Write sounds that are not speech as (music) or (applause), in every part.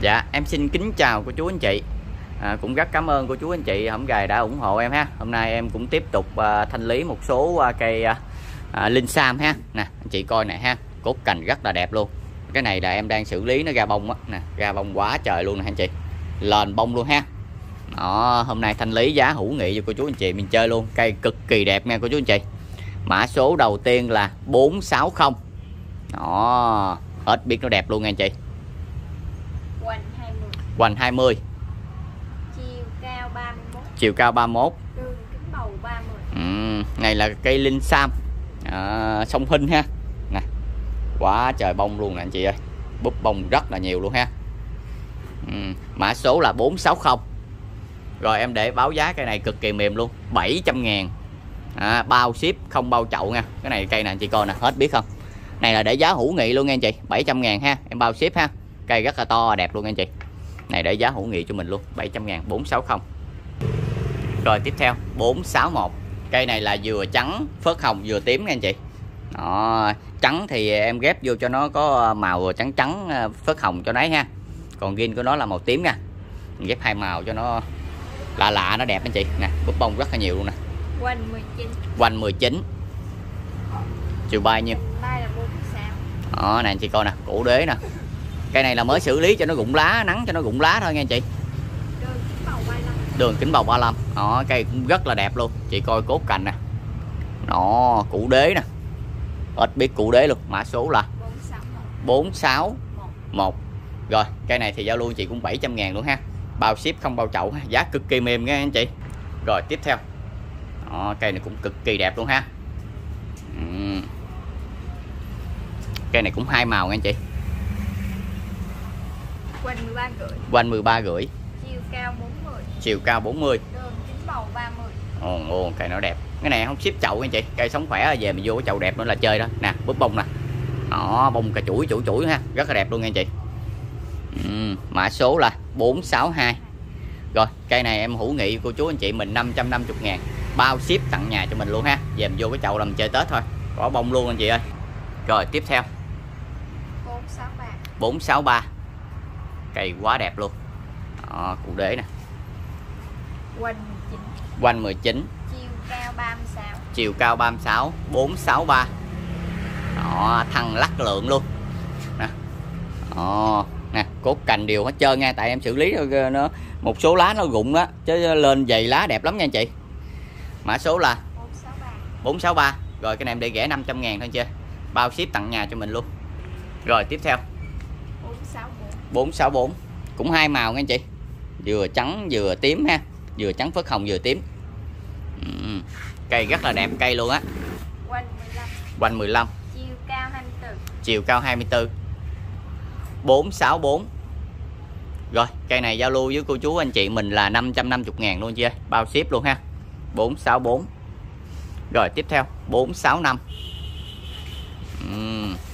Dạ em xin kính chào cô chú anh chị. À, Cũng rất cảm ơn cô chú anh chị hổng gài đã ủng hộ em ha. Hôm nay em cũng tiếp tục à, thanh lý một số à, cây à, à linh sam ha. Nè anh chị coi này ha. Cốt cành rất là đẹp luôn. Cái này là em đang xử lý nó ra bông á. Nè Ra bông quá trời luôn nè anh chị. Lên bông luôn ha. Đó, hôm nay thanh lý giá hữu nghị cho cô chú anh chị mình chơi luôn. Cây cực kỳ đẹp nha cô chú anh chị. Mã số đầu tiên là 460 đó hết biết nó đẹp luôn nha anh chị hoành 20 Chiều cao 31 chiều cao 31 Đường kính bầu 30 ừ, này là cây linh sam. À, sông Hinh ha. Nè quá trời bông luôn nè anh chị ơi. Búp bông rất là nhiều luôn ha. Ừ, mã số là 460 rồi em để báo giá cây này cực kỳ mềm luôn 700 ngàn. À, bao ship không bao chậu nha. Cái này cây này anh chị coi nè hết biết không? Này là để giá hữu nghị luôn nha anh chị 700 ngàn ha. Em bao ship ha. Cây rất là to đẹp luôn nha anh chị này để giá hữu nghị cho mình luôn 700 ngàn 460 rồi tiếp theo 461 cây này là dừa trắng phớt hồng dừa tím nha anh chị. Đó, trắng thì em ghép vô cho nó có màu trắng trắng phớt hồng cho nấy ha. Còn gin của nó là màu tím nha. Mình ghép hai màu cho nó lạ lạ nó đẹp anh chị. Nè búp bông rất là nhiều luôn nè. Hoành 19 quanh 19 chiều bay nhiêu? Đây là 46 đó nè anh chị coi nè củ đế nè cây này là mới xử lý cho nó rụng lá nắng cho nó rụng lá thôi nha chị. Đường kính bầu 35 đó cây cũng rất là đẹp luôn. Chị coi cốt cành nè. Nó cụ đế nè. Ít biết cụ đế luôn. Mã số là 461 rồi cây này thì giao lưu chị cũng 700 ngàn luôn ha. Bao ship không bao chậu ha. giá cực kỳ mềm nha anh chị. Rồi tiếp theo. Đó, cây này cũng cực kỳ đẹp luôn ha. Cây này cũng hai màu nha anh chị. Hoành 13 rưỡi. Quanh 13 rưỡi. Chiều cao 40 chiều cao 40 Đường kính bầu 30 ồ ồ cây nó đẹp. Cái này không ship chậu nha anh chị. Cây sống khỏe về mình vô cái chậu đẹp nữa là chơi đó. Nè búp bông nè. Đó bông cả chuỗi chuỗi chuỗi ha. Rất là đẹp luôn nha anh chị. Ừ, mã số là 462 rồi cây này em hữu nghị cô chú anh chị mình 550 ngàn. Bao ship tặng nhà cho mình luôn ha. Về mình vô cái chậu làm chơi Tết thôi. Có bông luôn anh chị ơi. Rồi tiếp theo. 463 463 cây quá đẹp luôn. Đó, cụ đế nè. Hoành 19 quanh 19 Chiều cao 36 chiều cao 36 463 đó thăng lắc lượng luôn. Nè. Đó nè cốt cành đều hết trơn nha tại em xử lý nó một số lá nó rụng á chứ lên dày lá đẹp lắm nha anh chị. Mã số là 463 463 rồi cái này em để rẻ 500 ngàn thôi chưa bao ship tặng nhà cho mình luôn. Rồi tiếp theo 464 464 cũng hai màu nha anh chị. Vừa trắng vừa tím ha. Vừa trắng phớt hồng vừa tím. Ừ. cây rất là đẹp cây luôn á. Hoành 15 quanh 15 Chiều cao 24 chiều cao 24 464 rồi cây này giao lưu với cô chú anh chị mình là 550 ngàn luôn chị ơi. Bao ship luôn ha. 464 rồi tiếp theo 465 uhm.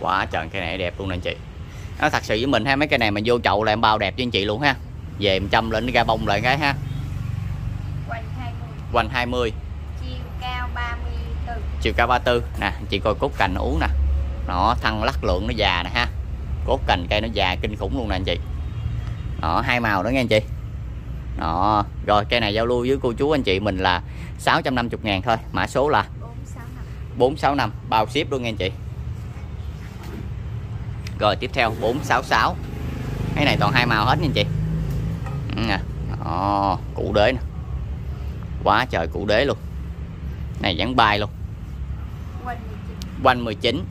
Quá trời cây này đẹp luôn nè anh chị. Nó thật sự với mình ha mấy cây này mà vô chậu là em bao đẹp cho anh chị luôn ha. Về em chăm lên ra bông lại cái ha. Hoành 20 quanh 20 Chiều cao 34 chiều cao 34 nè anh chị coi cốt cành uống nè. Nó thăng lắc lượng nó già nè ha. Cốt cành cây nó già kinh khủng luôn nè anh chị. Đó hai màu đó nghe anh chị. Đó rồi cây này giao lưu với cô chú anh chị mình là 650 ngàn thôi. Mã số là 465 465 bao ship luôn nghe anh chị rồi tiếp theo 466 cái này toàn hai màu hết nha anh chị. Ừ nè đó, cụ đế nè. Quá trời cụ đế luôn. Này dán bay luôn. Hoành 19 quanh 19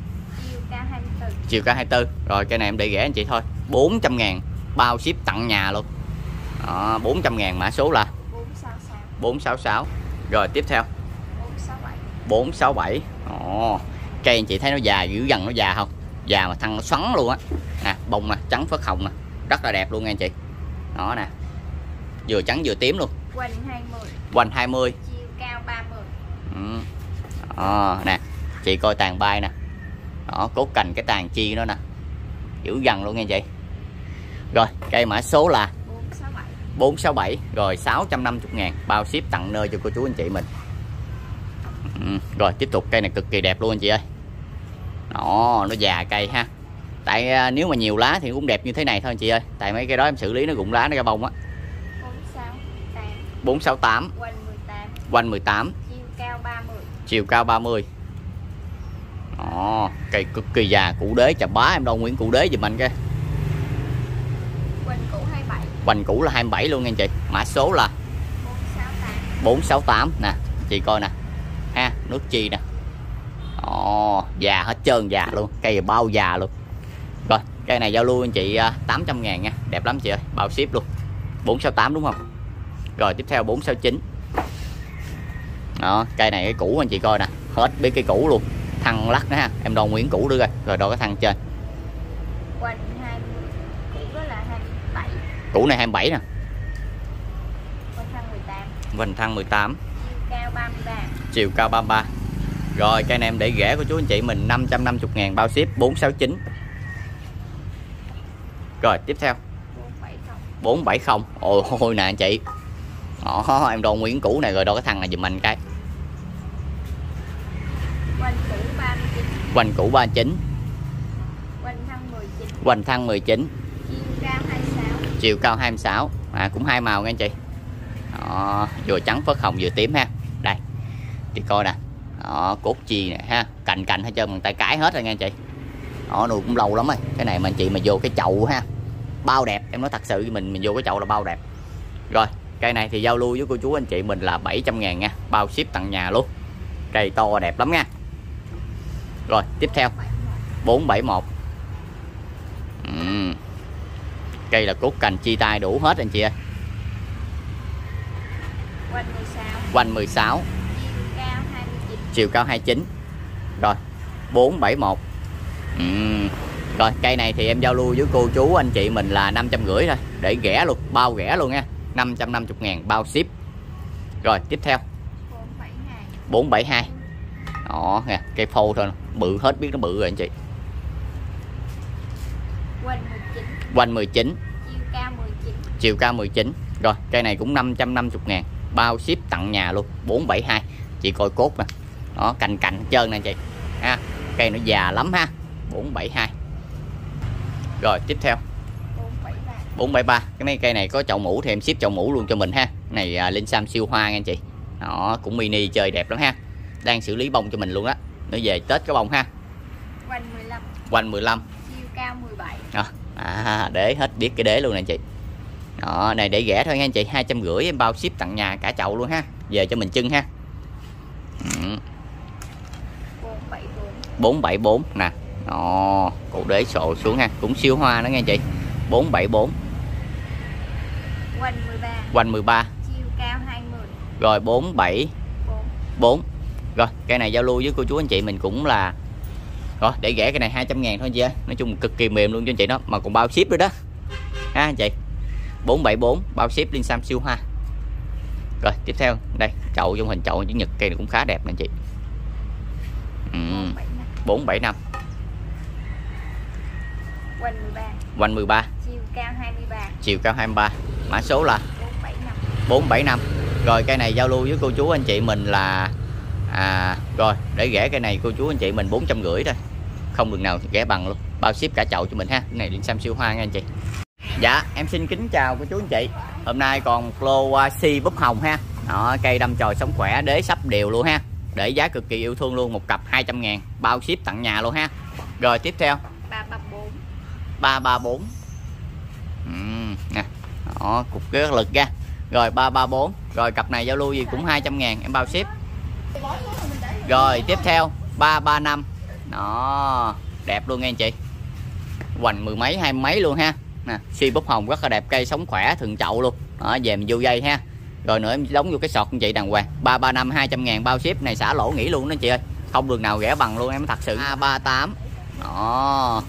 Chiều cao 24 chiều cao 24 rồi cái này em để rẻ anh chị thôi. 400 ngàn bao ship tặng nhà luôn. Đó, 400 ngàn mã số là 466 466 rồi tiếp theo. 467 467 Ồ, cây anh chị thấy nó già dữ dằn nó già không già mà thăng nó xoắn luôn á. Nè bông nè trắng phớt hồng nè rất là đẹp luôn nha anh chị. Đó nè vừa trắng vừa tím luôn. Hoành 20 quanh 20 Chiều cao 30 ừ. đó, nè chị coi tàn bay nè. Đó cốt cành cái tàn chi nó nè. Dữ dằn luôn nha chị. Rồi cây mã số là 467 467 rồi 650 ngàn. Bao ship tặng nơi cho cô chú anh chị mình. Ừ. rồi tiếp tục cây này cực kỳ đẹp luôn anh chị ơi đó nó già cây ha. Tại à, nếu mà nhiều lá thì cũng đẹp như thế này thôi anh chị ơi. Tại mấy cái đó em xử lý nó rụng lá nó ra bông á. 468 468 quanh 18 quanh 18 chiều cao 30 chiều cao 30 Ồ, cây cực kỳ già cụ đế chà bá em đâu Nguyễn cụ đế giùm anh cái. Quanh cũ 27 Hoành cũ là 27 luôn nha anh chị. Mã số là 468 468 nè Chị coi nè. Ha nước chi nè Ồ già hết trơn già luôn Cây này bao già luôn. Rồi cây này giao lưu anh chị à, 800 ngàn nha Đẹp lắm chị ơi bao ship luôn. 468 đúng không? Rồi tiếp theo 469 Đó cây này cái cũ anh chị coi nè Hết biết cái cũ luôn. Thăng lắc nữa ha Em đo Nguyễn cũ được rồi Rồi đo cái thăng trên. Quanh 20 cũ đó là 27 Cũ này 27 nè. Quanh thăng 18 Vành thăng 18 chiều cao 33 chiều cao 33 rồi cây này em để rẻ của chú anh chị mình 550 ngàn bao ship 469 rồi tiếp theo. 470 470 ôi ôi nè anh chị. Ồ, em đo Nguyễn cũ này rồi đo cái thằng này giùm anh cái. Quanh cũ 39 quanh cũ 39 quanh thăng 19 quanh thăng 19 chiều cao 26 chiều cao 26 à cũng hai màu nha anh chị. Đó, vừa trắng phớt hồng vừa tím ha. Đây thì coi nè Đó, cốt chi nè ha. Cành cành hết trơn bằng tay cái hết rồi nha anh chị. Đó, nuôi cũng lâu lắm rồi. Cái này mà anh chị mà vô cái chậu ha. Bao đẹp em nói thật sự mình mình vô cái chậu là bao đẹp. Rồi cây này thì giao lưu với cô chú anh chị mình là 700 ngàn nha. Bao ship tặng nhà luôn. Cây to đẹp lắm nha. Rồi tiếp theo. 471 ừ. cây là cốt cành chi tai đủ hết anh chị ơi. Quanh 16 quanh 16 chiều cao 29 chiều cao 29 rồi 471 ừ. rồi cây này thì em giao lưu với cô chú anh chị mình là 550 thôi để rẻ luôn bao rẻ luôn nha. 550 ngàn bao ship. Rồi tiếp theo. 472 472 đó nè cây phô thôi bự hết biết nó bự rồi anh chị. Quanh 19 quanh 19 chiều cao 19 chiều cao 19 rồi cây này cũng 550 ngàn bao ship tặng nhà luôn 472 chị coi cốt nè đó cành cành trơn nè chị. Ha cây nó già lắm ha. 472 rồi tiếp theo. 473 473 cái mấy cây này có chậu mũ thì em ship chậu mũ luôn cho mình ha. Này à, linh sam siêu hoa nha chị. Đó cũng mini chơi đẹp lắm ha. Đang xử lý bông cho mình luôn á. Nó về tết có bông ha. Quanh 15 quanh 15 chiều cao 17 đó. à để hết biết cái đế luôn nè chị. Đó này để rẻ thôi nha anh chị. Hai trăm rưỡi em bao ship tặng nhà cả chậu luôn ha. Về cho mình trưng ha. Ừ. 474 474 nè. Đó cụ đế sổ xuống ha cũng siêu hoa đó anh chị. 474 quanh 13 quanh 13 chiều cao 20 rồi 47 4 4 rồi cây này giao lưu với cô chú anh chị mình cũng là rồi để rẻ cái này 200 ngàn thôi chị ơi. Nói chung cực kỳ mềm luôn cho anh chị đó mà còn bao ship nữa đó. Ha anh chị. 474 bao ship liên sam siêu hoa. Rồi tiếp theo đây chậu trong hình chậu chữ nhật cây này cũng khá đẹp nè chị. Ừ, 475 475 quanh 13 quanh 13 chiều cao 23 chiều cao 23 mã số là 475 475 rồi cây này giao lưu với cô chú anh chị mình là à rồi để rẻ cây này cô chú anh chị mình 450 thôi. Không đường nào rẻ bằng luôn. Bao ship cả chậu cho mình ha. Cái này điện sam siêu hoa nha anh chị. Dạ em xin kính chào cô chú anh chị. Hôm nay còn Flo si búp hồng ha. Đó, cây đâm chồi sống khỏe đế sắp đều luôn ha để giá cực kỳ yêu thương luôn một cặp 200 ngàn. Bao ship tặng nhà luôn ha. Rồi tiếp theo. 334 334 ừ, nè. Đó, cục rất lực ra rồi 334 rồi cặp này giao lưu gì cũng 200 ngàn. Em bao ship. Rồi tiếp theo. 335 đó đẹp luôn nghe anh chị. Hoành mười mấy hai mấy luôn ha. Nè si búp hồng rất là đẹp cây sống khỏe thường chậu luôn. Đó về mình vô dây ha rồi nữa em đóng vô cái sọt anh chị đàng hoàng. 335 200 ngàn bao ship này xả lỗ nghỉ luôn đó chị ơi. Không đường nào rẻ bằng luôn em thật sự. 338 đó.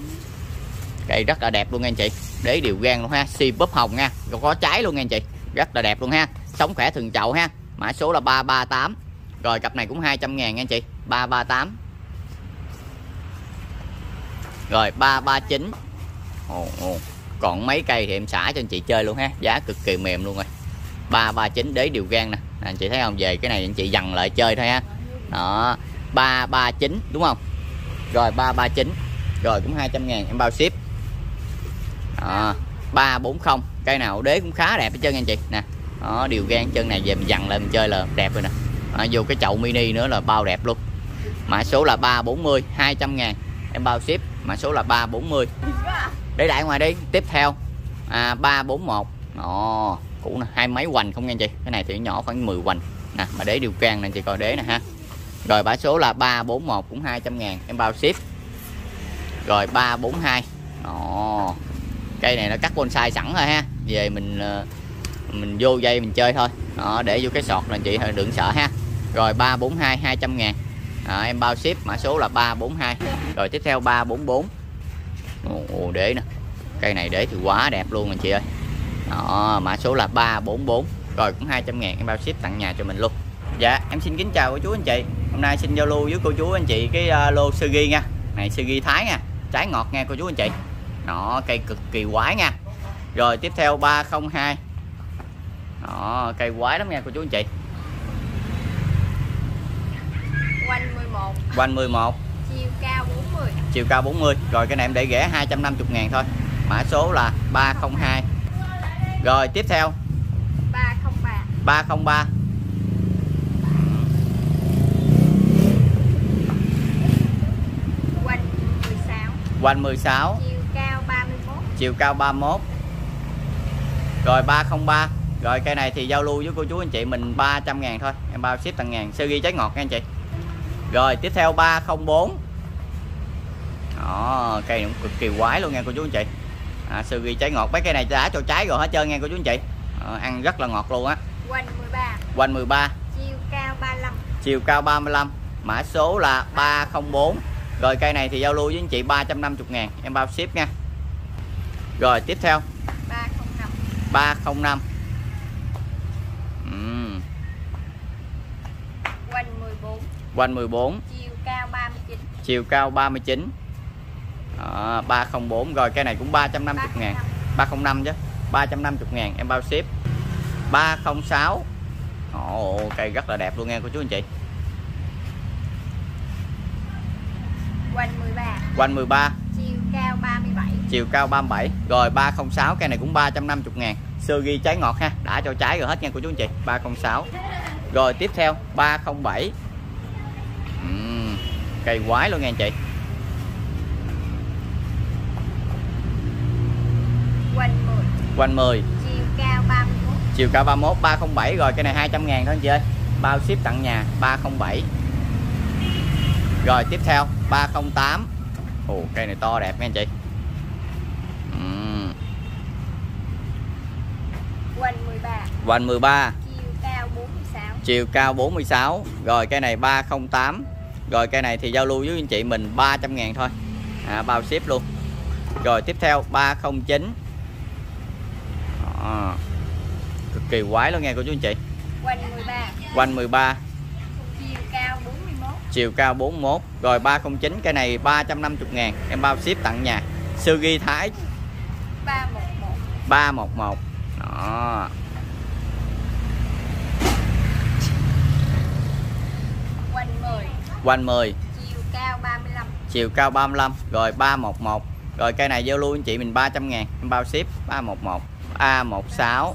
Cây rất là đẹp luôn nha anh chị. Đế điều gan luôn ha. Si búp hồng nha. Rồi có trái luôn nha anh chị. Rất là đẹp luôn ha. Sống khỏe thường chậu ha. Mã số là 338 rồi cặp này cũng 200 ngàn nha anh chị. 338 rồi 339 ồ, ồ. còn mấy cây thì em xả cho anh chị chơi luôn ha. Giá cực kỳ mềm luôn rồi 339 đế điều gan nè. Anh chị thấy không? Về cái này anh chị dằn lại chơi thôi ha. Đó 339 đúng không? Rồi 339 rồi cũng 200 ngàn em bao ship. Đó, 340 cây nào đế cũng khá đẹp hết trơn anh chị. Nè đó điều gan chân này về mình dằn lên mình chơi là đẹp rồi nè. Đó, vô cái chậu mini nữa là bao đẹp luôn. Mã số là 340 200 ngàn. Em bao ship. Mã số là 340 để đại ngoài đi. Tiếp theo. À, 341 Ồ, cũ nè hai mấy hoành không nghe chị? Cái này thì nhỏ khoảng 10 hoành. Nè mà đế điều can nè chị coi đế nè ha. Rồi mã số là 341 cũng 200 ngàn em bao ship. Rồi 342 Ồ, cây này nó cắt bonsai sẵn rồi ha. Về mình ờ, mình vô dây mình chơi thôi. Đó, để vô cái sọt là chị đừng sợ ha. Rồi 342 200 ngàn. À, em bao ship mã số là 342 rồi tiếp theo 344 Ồ, để nè. Cây này để thì quá đẹp luôn anh chị ơi đó, mã số là 344 rồi cũng 200 ngàn em bao ship tặng nhà cho mình luôn. Dạ em xin kính chào cô chú anh chị. Hôm nay xin giao lưu với cô chú anh chị cái uh, lô sơ ghi nha. Này sơ ghi thái nha. Trái ngọt nha cô chú anh chị. Đó cây cực kỳ quái nha. Rồi tiếp theo 302 đó cây quái lắm nha cô chú anh chị. Quanh 11 quanh 11 chiều cao 40 chiều cao 40 rồi cái này em để rẻ 250 ngàn thôi. Mã số là 302 rồi tiếp theo. 303 303 quanh 16 quanh 16 chiều cao 31 chiều cao 31 rồi 303 rồi cây này thì giao lưu với cô chú anh chị mình 300 ngàn thôi. Em bao ship tặng ngàn. Sơ ghi trái ngọt nha anh chị. Rồi tiếp theo 304 đó cây cũng cực kỳ quái luôn nha cô chú anh chị à, sơ ghi trái ngọt. Mấy cây này đã cho trái rồi hết trơn nha cô chú anh chị. À, ăn rất là ngọt luôn á. Quanh 13 quanh 13 chiều cao 35 chiều cao 35 mã số là 304 rồi cây này thì giao lưu với anh chị 350 ngàn. Em bao ship nha. Rồi tiếp theo. 305 305 Ừm, quanh 14 quanh 14 chiều cao 39 chiều cao 39 à, 304 rồi cây này cũng 350 ngàn. 305 chứ 350 ngàn em bao ship. 306 Ồ, cây rất là đẹp luôn nha cô chú anh chị. Quanh 13 quanh 13 chiều cao 37 chiều cao 37 rồi 306 cây này cũng 350 ngàn. Sơ ghi trái ngọt ha đã cho trái rồi hết nha cô chú anh chị. 306 rồi tiếp theo 307 Ừm, cây quái luôn nha anh chị quanh 10 chiều cao 31 chiều cao 31 307 rồi cái này 200 ngàn thôi anh chị ơi. Bao ship tặng nhà 307 rồi tiếp theo 308 Ồ cây này to đẹp nha anh chị. Ừm, quanh 13 quanh 13 chiều cao 46 chiều cao 46 rồi cái này 308 rồi cái này thì giao lưu với anh chị mình 300 ngàn thôi. À, bao ship luôn. Rồi tiếp theo 309 Đó. cực kỳ quái luôn nha cô chú anh chị. Quanh 13 quanh 13 chiều cao 41 chiều cao 41 rồi 309 cái này 350 ngàn. Em bao ship tặng nhà. Sư ghi thái. 311 311 đó. Quanh 10 quanh 10 chiều cao 35 chiều cao 35 rồi 311 rồi cây này giao lưu anh chị mình 300 ngàn. Em bao ship 311 A16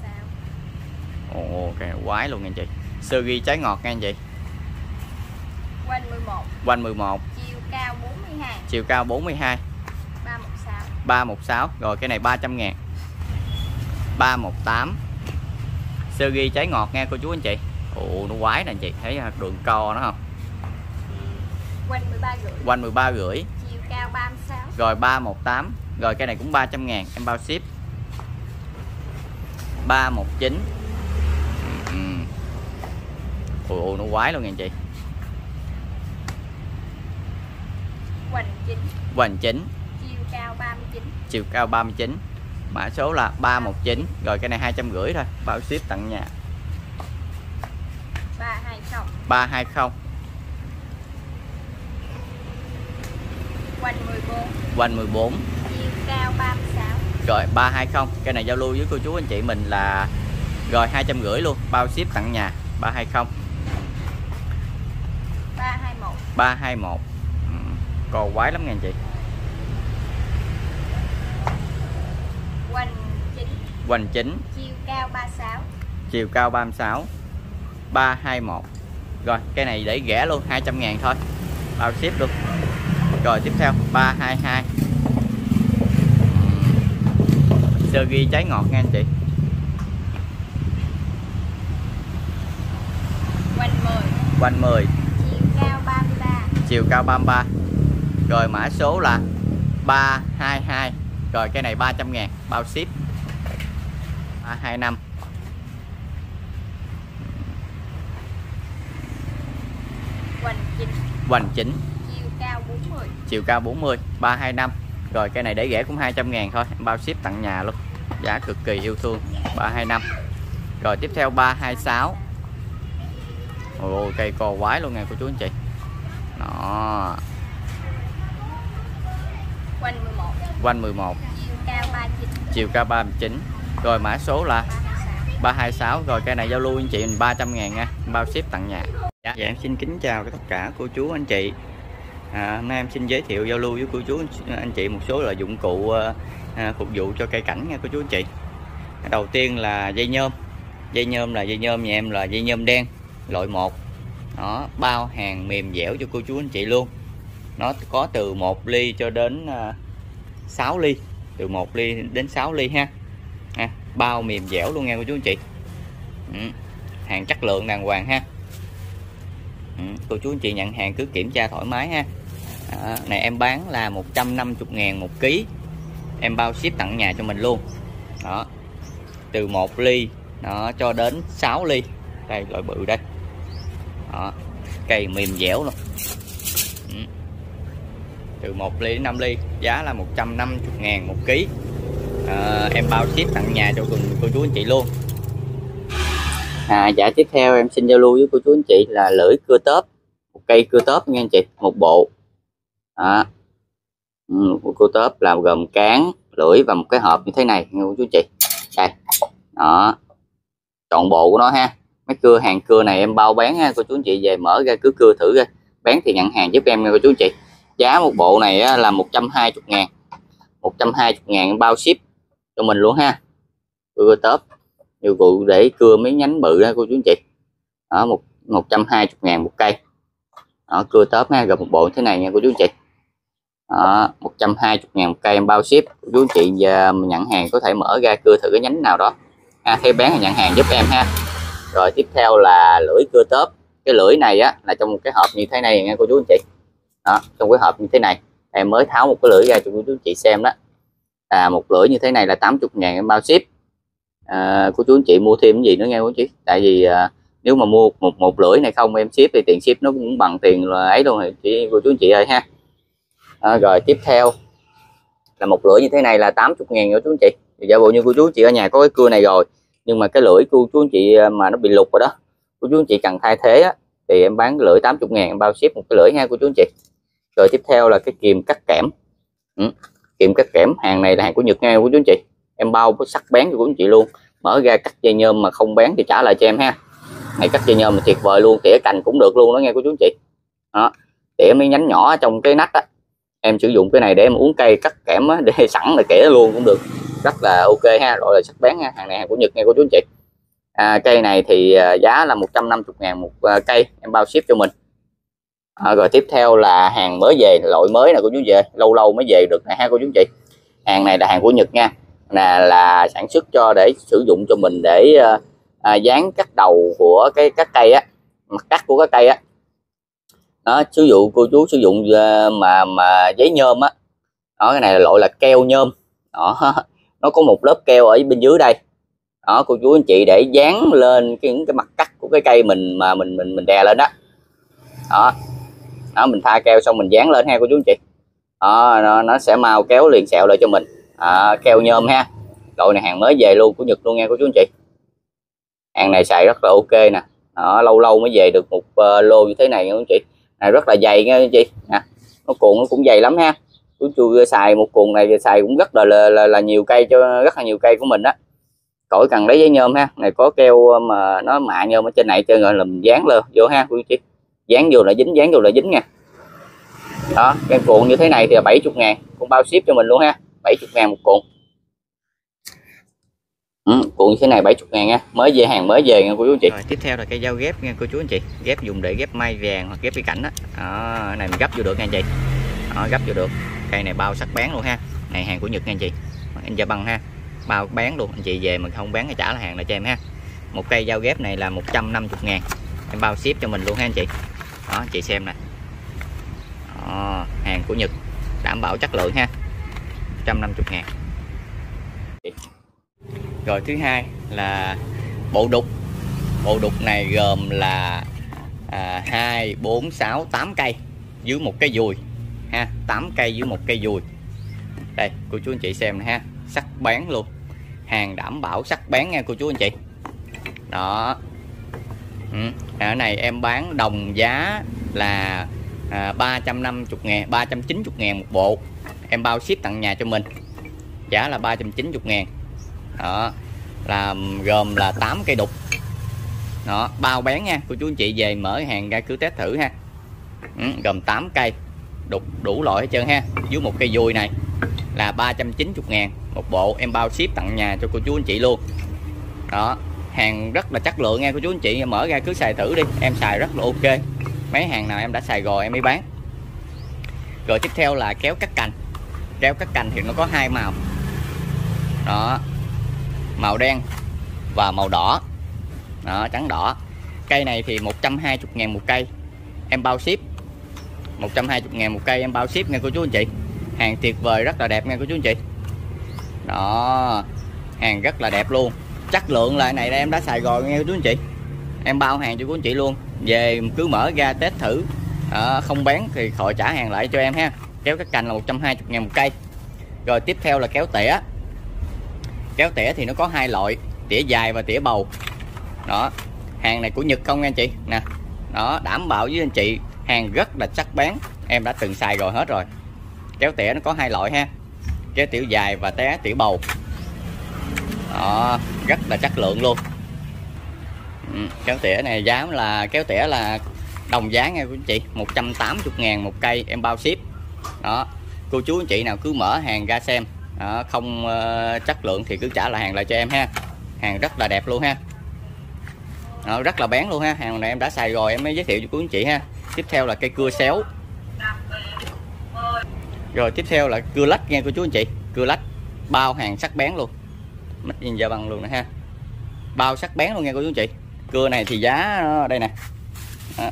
Ồ này quái luôn nha anh chị. Sơ ghi trái ngọt nha anh chị. Quanh 11 quanh 11 chiều cao 42 chiều cao 42 316 316 rồi cái này 300 ngàn. 318 sơ ghi trái ngọt nha cô chú anh chị. Ồ nó quái nè anh chị. Thấy đường co nó không? Quanh 13 rưỡi. Quanh 13 rưỡi. Chiều cao 36 rồi 318 rồi cái này cũng 300 ngàn. Em bao ship 319 ừ. Ồ, ồ nó quái luôn nha chị. Quanh 9 Hoành chính chiều cao 39 chiều cao 39 mã số là 319 rồi cái này 250 thôi. Bao ship tặng nhà. 320 320 quanh 14 quanh 14 chiều cao 36 rồi 320 Cây này giao lưu với cô chú anh chị mình là Rồi 250 luôn. Bao ship tặng nhà. 320 321 321 ừ. Cò quái lắm nha anh chị. Quanh chính. Quanh chính. Chiều cao 36 Chiều cao 36 321 Rồi cái này để rẻ luôn 200 ngàn thôi. Bao ship luôn. Rồi tiếp theo 322 sơ ghi trái ngọt nha anh chị. Quanh 10 quanh 10 chiều cao 33 chiều cao 33 rồi mã số là 322 rồi cái này 300 ngàn. Bao ship. 325 quanh 9 hoành chính. Chiều cao 40 chiều cao 40 325 rồi cái này để rẻ cũng 200 ngàn thôi. Em bao ship tặng nhà luôn. Giá cực kỳ yêu thương. 325 rồi tiếp theo 326 Ôi cây co quái luôn nha cô chú anh chị. Đó. Quanh 11 quanh 11 chiều cao 39 chiều cao 39 rồi mã số là 326 326 rồi cây này giao lưu anh chị mình 300 ngàn nha. Bao ship tặng nhà. Dạ, dạ em xin kính chào tất cả cô chú anh chị à, hôm nay em xin giới thiệu giao lưu với cô chú anh chị một số là dụng cụ ờ, à, phục vụ cho cây cảnh nha cô chú anh chị. Đầu tiên là dây nhôm. Dây nhôm là dây nhôm nhà em là dây nhôm đen loại 1 nó bao hàng mềm dẻo cho cô chú anh chị luôn. Nó có từ 1 ly cho đến ờ, à, 6 ly từ 1 ly đến 6 ly ha. À, bao mềm dẻo luôn nha cô chú anh chị. Ừ. hàng chất lượng đàng hoàng ha. Ừ. cô chú anh chị nhận hàng cứ kiểm tra thoải mái ha đó, này em bán là 150 ngàn một ký. Em bao ship tặng nhà cho mình luôn. Đó từ 1 ly đó cho đến 6 ly. Đây loại bự đây. Đó cây mềm dẻo luôn. Ừ. từ 1 ly đến 5 ly giá là 150 ngàn một ký. À, em bao ship tặng nhà cho cô, cô chú anh chị luôn. À, dạ tiếp theo em xin giao lưu với cô chú anh chị là lưỡi cưa tớp một cây cưa tớp nha anh chị một bộ đó. Ừ, tớp là gồm cán lưỡi và một cái hộp như thế này nghe cô chú chị. Đây. Đó. Trọn bộ của nó ha. Mấy cưa hàng cưa này em bao bán ha cô chú chị về mở ra cứ cưa thử ra. Bán thì nhận hàng giúp em nha cô chú chị. Giá một bộ này là 120 ngàn. 120 ngàn bao ship cho mình luôn ha. Cưa tớp dụng cụ để cưa mấy nhánh bự đó cô chú chị. Ở một 120 ngàn một cây. Đó, cưa tớp ha gồm một bộ thế này nha cô chú chị đó, 120 ngàn một cây em bao ship chú anh chị giờ nhận hàng có thể mở ra cưa thử cái nhánh nào đó. À, theo bán thì nhận hàng giúp em ha. Rồi tiếp theo là lưỡi cưa tớp. Cái lưỡi này á là trong một cái hộp như thế này nha cô chú anh chị. Đó trong cái hộp như thế này. Em mới tháo một cái lưỡi ra cho cô chú anh chị xem đó. À, một lưỡi như thế này là 80 ngàn em bao ship. À, cô chú anh chị mua thêm cái gì nữa nghe cô chú tại vì à, nếu mà mua một một lưỡi này không em ship thì tiền ship nó cũng bằng tiền là ấy luôn thì chị cô chú anh chị ơi ha à, rồi tiếp theo là một lưỡi như thế này là 80 ngàn nữa chú anh chị. Thì giả bộ như cô chú chị ở nhà có cái cưa này rồi nhưng mà cái lưỡi cô chú anh chị ờ, mà nó bị lục rồi đó cô chú anh chị cần thay thế á, thì em bán lưỡi 80 ngàn em bao ship một cái lưỡi nha cô chú anh chị. Rồi tiếp theo là cái kìm cắt kẽm. Ừ kìm cắt kẽm hàng này là hàng của Nhật nghe của chú anh chị. Em bao với sắc bén cho cô anh chị luôn mở ra cắt dây nhôm mà không bán thì trả lại cho em ha. Này cắt dây nhôm mà tuyệt vời luôn tỉa cành cũng được luôn đó nghe cô chú anh chị. Đó tỉa mấy nhánh nhỏ trong cái nách á em sử dụng cái này để em uống cây cắt kẽm á, (laughs) để sẵn là kẻ luôn cũng được. Rất là ok ha rồi là sắc bén ha hàng này hàng của Nhật nghe cô chú anh chị. À, cây này thì à, giá là 150 ngàn một à, cây em bao ship cho mình. À, rồi tiếp theo là hàng mới về loại mới này cô chú về lâu lâu mới về được nè ha cô chú chị. Hàng này là hàng của Nhật nha là là sản xuất cho để sử dụng cho mình để à, à dán cắt đầu của cái các cây á mặt cắt của các cây á đó sử dụng cô chú sử dụng ờ, mà mà giấy nhôm á. Đó cái này là loại là keo nhôm. Đó (laughs) nó có một lớp keo ở bên dưới đây. Đó cô chú anh chị để dán lên cái những cái mặt cắt của cái cây mình mà mình mình mình đè lên đó đó. Đó mình pha keo xong mình dán lên ha cô chú anh chị. Đó, nó, nó sẽ mau kéo liền sẹo lại cho mình. À, keo nhôm ha. Loại này hàng mới về luôn của Nhật luôn nha cô chú anh chị. Hàng này xài rất là ok nè. Đó, lâu lâu mới về được một uh, lô như thế này nha cô chú anh chị này rất là dày nha anh chị. Nè nó cuộn nó cũng dày lắm ha. Chú chú xài một cuộn này xài cũng rất là là, là, là nhiều cây cho rất là nhiều cây của mình đó cổi cần lấy giấy nhôm ha. Này có keo mà nó mạ nhôm ở trên này cho rồi làm dán lên vô ha quý chị dán vô là dính dán vô là dính nha. Đó cái cuộn như thế này thì là 70 ngàn cũng bao ship cho mình luôn ha. 70 ngàn một cuộn ừ, cuộn thế này 70 ngàn nha. Mới về hàng mới về nha cô chú anh chị. Rồi tiếp theo là cây dao ghép nha cô chú anh chị. Ghép dùng để ghép mai vàng hoặc ghép cái cảnh đó, đó này mình gấp vô được nha anh chị. Đó, gấp vô được. Cây này bao sắc bán luôn ha. Này hàng của Nhật nha anh chị. Anh ra băng ha. Bao bán luôn. Anh chị về mà không bán thì trả là hàng lại cho em ha. Một cây dao ghép này là 150 ngàn. Em bao ship cho mình luôn ha anh chị. Đó anh chị xem nè. Đó, hàng của Nhật đảm bảo chất lượng ha. 150 ngàn rồi thứ hai là bộ đục. Bộ đục này gồm là à, 2 4 6 8 cây dưới một cái dùi ha 8 cây dưới một cây dùi. Đây cô chú anh chị xem nè ha sắc bén luôn. Hàng đảm bảo sắc bén nha cô chú anh chị. Đó. Ừ. À, ở này em bán đồng giá là à, 350 ngàn 390 ngàn một bộ. Em bao ship tặng nhà cho mình. Giá là 390 ngàn đó. Là gồm là 8 cây đục. Đó bao bán nha cô chú anh chị về mở hàng ra cứ test thử ha. Ừ, gồm 8 cây đục đủ loại hết trơn ha. Dưới một cây vui này là 390 ngàn. Một bộ em bao ship tặng nhà cho cô chú anh chị luôn. Đó hàng rất là chất lượng nha cô chú anh chị. Mở ra cứ xài thử đi em xài rất là ok. Mấy hàng nào em đã xài rồi em mới bán. Rồi tiếp theo là kéo cắt cành. Kéo cắt cành thì nó có hai màu. Đó màu đen và màu đỏ. Đó trắng đỏ. Cây này thì 120 ngàn một cây. Em bao ship. 120 ngàn một cây em bao ship nha cô chú anh chị. Hàng tuyệt vời rất là đẹp nha cô chú anh chị. Đó hàng rất là đẹp luôn. Chất lượng là này đây em đã xài rồi nghe cô chú anh chị. Em bao hàng cho cô anh chị luôn. Về cứ mở ra test thử. À, không bán thì khỏi trả hàng lại cho em ha. Kéo các cành là 120 ngàn một cây. Rồi tiếp theo là kéo tỉa kéo tỉa thì nó có hai loại tỉa dài và tỉa bầu. Đó hàng này của Nhật không nha anh chị? Nè đó đảm bảo với anh chị hàng rất là chắc bén em đã từng xài rồi hết rồi. Kéo tỉa nó có hai loại ha. Kéo tiểu dài và té tiểu bầu. Đó rất là chất lượng luôn. Ừ, kéo tỉa này giá là kéo tỉa là đồng giá nha anh chị. 180 ngàn một cây em bao ship. Đó cô chú anh chị nào cứ mở hàng ra xem đó, không uh, chất lượng thì cứ trả lại hàng lại cho em ha. Hàng rất là đẹp luôn ha. Đó, rất là bén luôn ha. Hàng này em đã xài rồi em mới giới thiệu cho quý anh chị ha. Tiếp theo là cây cưa xéo. Rồi tiếp theo là cưa lách nghe cô chú anh chị. Cưa lách bao hàng sắc bén luôn. Mất nhìn giờ bằng luôn nè ha. Bao sắc bén luôn nghe cô chú anh chị. Cưa này thì giá ờ, đây nè. Đó.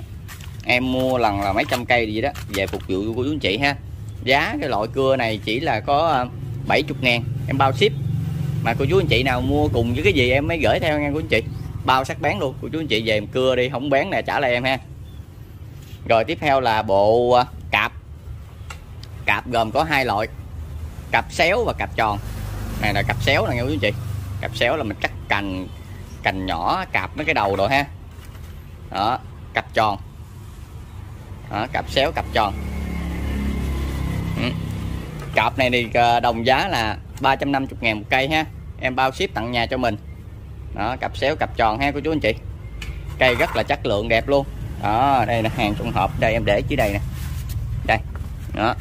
em mua lần là mấy trăm cây gì đó về phục vụ của cô chú anh chị ha. Giá cái loại cưa này chỉ là có ờ, 70 ngàn em bao ship. Mà cô chú anh chị nào mua cùng với cái gì em mới gửi theo nha cô chú anh chị. Bao sắc bán luôn cô chú anh chị về cưa đi không bán nè trả lại em ha. Rồi tiếp theo là bộ à, cạp. Cạp gồm có hai loại cặp xéo và cặp tròn. Này là cặp xéo nè nghe quý chị. Cặp xéo là mình cắt cành cành nhỏ cạp mấy cái đầu rồi ha. Đó cặp tròn. Đó, cặp xéo cặp tròn. Ừ cặp này thì ờ, đồng giá là 350 ngàn một cây ha. Em bao ship tặng nhà cho mình. Đó, cặp xéo, cặp tròn ha cô chú anh chị. Cây rất là chất lượng, đẹp luôn. Đó, đây là hàng trong hộp đây, em để dưới đây nè. Đây, đó.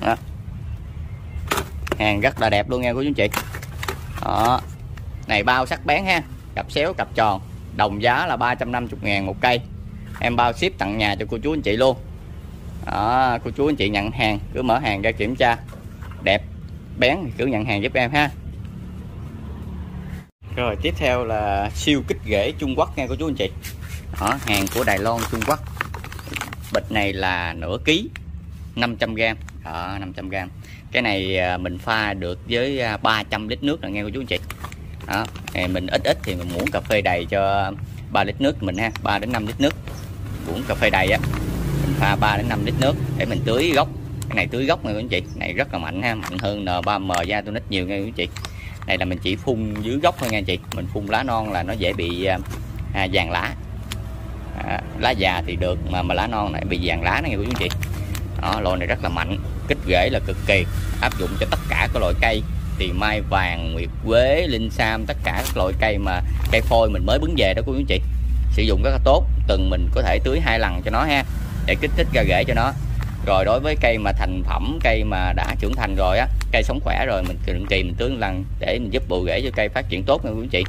Đó. hàng rất là đẹp luôn nha cô chú anh chị. Đó. Này, bao sắc bén ha. Cặp xéo, cặp tròn. Đồng giá là 350 ngàn một cây. Em bao ship tặng nhà cho cô chú anh chị luôn đó, cô chú anh chị nhận hàng cứ mở hàng ra kiểm tra. Đẹp bén thì cứ nhận hàng giúp em ha. Rồi tiếp theo là siêu kích rễ Trung Quốc nha cô chú anh chị. Đó, hàng của Đài Loan Trung Quốc. Bịch này là nửa ký 500g đó 500g cái này à, mình pha được với à, 300 lít nước là nghe cô chú anh chị. Đó mình ít ít thì mình muốn cà phê đầy cho 3 lít nước mình ha 3 đến 5 lít nước. Muỗng cà phê đầy á pha 3 đến 5 lít nước để mình tưới gốc. Cái này tưới gốc nha quý anh chị. Này rất là mạnh ha mạnh hơn N3M da tôi nít nhiều nha quý anh chị. Này là mình chỉ phun dưới gốc thôi nha anh chị. Mình phun lá non là nó dễ bị à, à vàng lá. À, lá già thì được mà mà lá non này bị vàng lá này quý anh chị. Đó, loại này rất là mạnh kích rễ là cực kỳ. Áp dụng cho tất cả các loại cây thì mai vàng nguyệt quế linh sam tất cả các loại cây mà cây phôi mình mới bứng về đó quý anh chị. Sử dụng rất là tốt từng mình có thể tưới hai lần cho nó ha để kích thích ra rễ cho nó. Rồi đối với cây mà thành phẩm, cây mà đã trưởng thành rồi á, cây sống khỏe rồi, mình định kỳ mình tưới lần để mình giúp bù rễ cho cây phát triển tốt nha quý anh chị.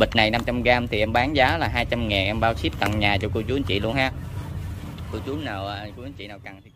Bịch này 500g thì em bán giá là 200 ngàn, em bao ship tận nhà cho cô chú anh chị luôn ha. Cô chú nào à, cô anh chị nào cần thì